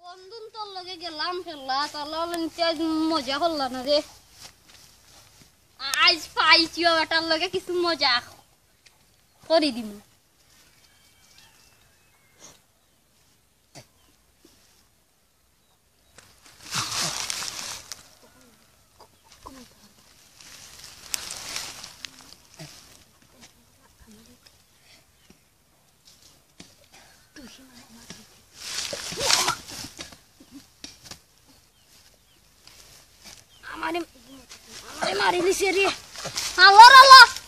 বন্ধুন তোর লগে গেলাম খেললা তোর মজা করলা না রে আজ পাইছি এটার লগে কিছু মজা করি দিম। Mari, mari, mari, mari, mari, mari, mari, mari, mari, mari, mari,